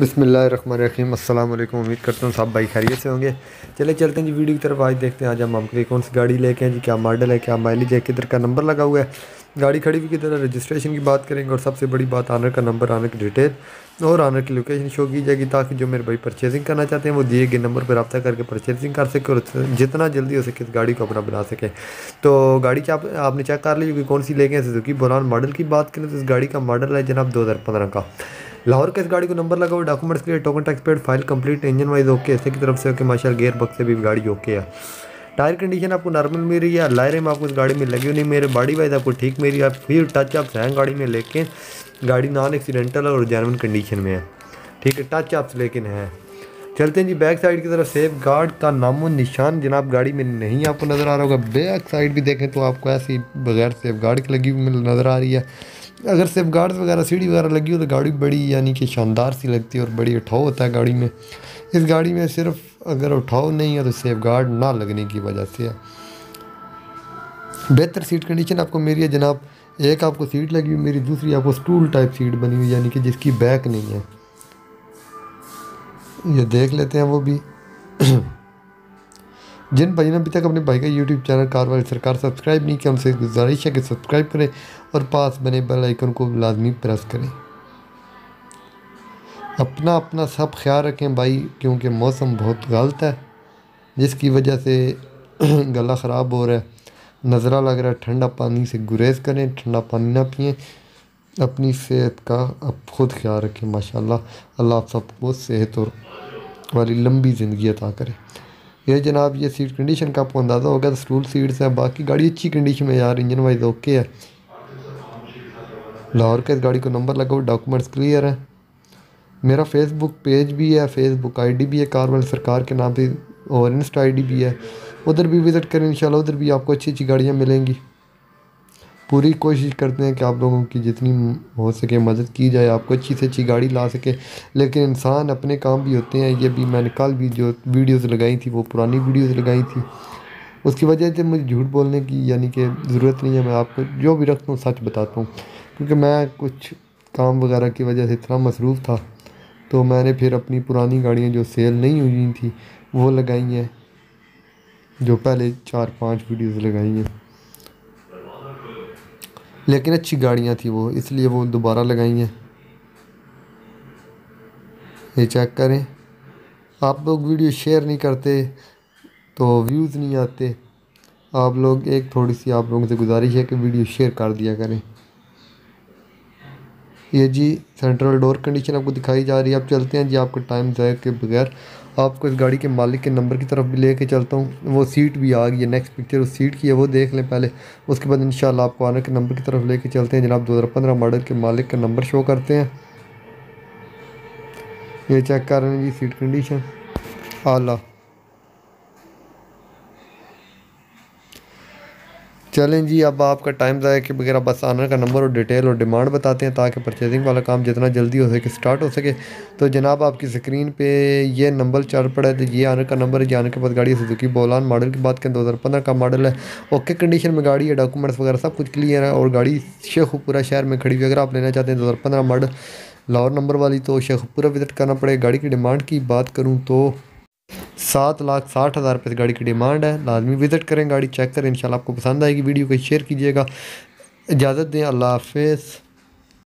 बिसमीम अल्लाम उम्मीद करता हूँ सब भाई खैरियत से होंगे। चले चलते हैं जी वीडियो की तरफ़। आज देखते हैं आज हम हमके कौन सी गाड़ी लेके हैं जी क्या मॉडल है क्या माइलेज है किधर का नंबर लगा हुआ है। गाड़ी खड़ी हुई किधर है रजिस्ट्रेशन की बात करेंगे और सबसे बड़ी बात आनर का नंबर आनर की डिटेल और आनर की लोकेशन शो की जाएगी ताकि जो मेरे भाई परचेजिंग करना चाहते हैं वो दिए गए नंबर पर रब्ता करके परचेजिंग कर सके और जितना जल्दी हो सके इस गाड़ी को अपना बना सके। तो गाड़ी क्या आप, आपने चेक कर ली कौन सी लेके सुजुकी बोलान मॉडल की बात करें तो इस गाड़ी का मॉडल है जनाब दो का। लाहौर के इस गाड़ी को नंबर लगा हुआ डॉक्यूमेंट्स के लिए token tax paid file complete engine wise okay ऐसे की तरफ़ से ओके माशा गेयर बक्स से भी गाड़ी ओके है। टायर कंडीशन आपको नॉर्मल मिल रही है लायरे में आपको इस गाड़ी में लगी नहीं मेरे बॉडी वाइज आपको ठीक मेरी है, फिर टच आप हैं गाड़ी में लेके, गाड़ी नॉन एक्सीडेंटल और जैनवन कंडीशन में है। ठीक है टच अप्स लेकिन है। चलते हैं जी बैक साइड की तरफ़ सेफ़ गार्ड का नामो निशान जनाब गाड़ी में नहीं आपको नज़र आ रहा होगा बैक साइड भी देखें तो आपको ऐसी बगैर सेफ़ गार्ड की लगी हुई नज़र आ रही है। अगर सेफ़ गार्ड वगैरह, सीढ़ी वगैरह लगी हो तो गाड़ी बड़ी यानी कि शानदार सी लगती है और बड़ी उठाव होता है गाड़ी में। इस गाड़ी में सिर्फ़ अगर उठाव नहीं है तो सेफ़ गार्ड ना लगने की वजह से है। बेहतर सीट कंडीशन आपको मेरी है जनाब। एक आपको सीट लगी हुई मेरी, दूसरी आपको स्टूल टाइप सीट बनी हुई, यानी कि जिसकी बैक नहीं है। ये देख लेते हैं वो भी। जिन भाई ने अभी तक अपने भाई का यूट्यूब चैनल कारवाई सरकार सब्सक्राइब नहीं किया, उनसे गुजारिश है कि सब्सक्राइब करें और पास बने बेल आइकन को लाजमी प्रेस करें। अपना अपना सब ख्याल रखें भाई, क्योंकि मौसम बहुत गलत है, जिसकी वजह से गला ख़राब हो रहा है। नज़रा लग रहा है, ठंडा पानी से गुरेज करें, ठंडा पानी ना पिए। अपनी सेहत का अब खुद ख्याल रखें, माशाल्लाह। अल्लाह आप सबको सेहत और वाली लंबी ज़िंदगी अता करें। ये जनाब ये सीट कंडीशन का आपको अंदाज़ा होगा तो स्टूल सीट्स हैं, बाकी गाड़ी अच्छी कंडीशन में यार इंजन वाइज ओके है। लाहौर के इस गाड़ी को नंबर लगाओ डॉक्यूमेंट्स क्लियर हैं। मेरा फेसबुक पेज भी है फेसबुक आईडी भी है कारवल सरकार के नाम से और इंस्टा आईडी भी है। उधर भी विज़िट करें, इंशाल्लाह उधर भी आपको अच्छी अच्छी गाड़ियाँ मिलेंगी। पूरी कोशिश करते हैं कि आप लोगों की जितनी हो सके मदद की जाए, आपको अच्छी से अच्छी गाड़ी ला सके। लेकिन इंसान अपने काम भी होते हैं। ये भी मैंने कल भी जो वीडियोज़ लगाई थी, वो पुरानी वीडियोज़ लगाई थी। उसकी वजह से मुझे झूठ बोलने की यानी कि ज़रूरत नहीं है। मैं आपको जो भी रखता हूँ, सच बताता हूँ। क्योंकि मैं कुछ काम वगैरह की वजह से इतना मसरूफ़ था तो मैंने फिर अपनी पुरानी गाड़ियाँ जो सेल नहीं हुई थी, वो लगाई हैं। जो पहले चार पाँच वीडियोस लगाई हैं। लेकिन अच्छी गाड़ियाँ थी वो, इसलिए वो दोबारा लगाई हैं। ये चेक करें। आप लोग वीडियो शेयर नहीं करते तो व्यूज़ नहीं आते। आप लोग एक थोड़ी सी आप लोगों से गुजारिश है कि वीडियो शेयर कर दिया करें। ये जी सेंट्रल डोर कंडीशन आपको दिखाई जा रही है। आप चलते हैं जी आपको टाइम ज़ाय के बगैर। आपको इस गाड़ी के मालिक के नंबर की तरफ़ भी लेके चलता हूँ। वो सीट भी आ गई है नेक्स्ट पिक्चर उस सीट की है, वो देख लें पहले। उसके बाद इंशाल्लाह आपको आने के नंबर की तरफ़ लेके चलते हैं। जनाब, दो हज़ार पंद्रह मॉडल के मालिक का नंबर शो करते हैं। ये चेक कर रहे हैं जी सीट कंडीशन आला। चलें जी, अब आपका टाइम ज़ाया कि वगैरह बस आनर का नंबर और डिटेल और डिमांड बताते हैं ताकि परचेजिंग वाला काम जितना जल्दी हो सके स्टार्ट हो सके। तो जनाब, आपकी स्क्रीन पे ये नंबर चल पड़ा है तो ये आनर का नंबर है, जाने के बाद गाड़ी सुजुकी बोलान मॉडल की बात करें दो हज़ार पंद्रह का मॉडल है। ओके कंडीशन में गाड़ी है डॉक्यूमेंट्स वगैरह सब कुछ क्लियर है और गाड़ी शेखपुरा शहर में खड़ी हुई अगर आप लेना चाहते हैं दो हज़ार पंद्रह मॉडल लाहौर नंबर वाली तो शेखपुरा विज़िट करना पड़ेगा। गाड़ी की डिमांड की बात करूँ तो सात लाख साठ हज़ार रुपये गाड़ी की डिमांड है। लाजमी विज़िट करें, गाड़ी चेक करें, इंशाल्लाह आपको पसंद आएगी। वीडियो को शेयर कीजिएगा। इजाज़त दें, अल्लाह हाफिज़।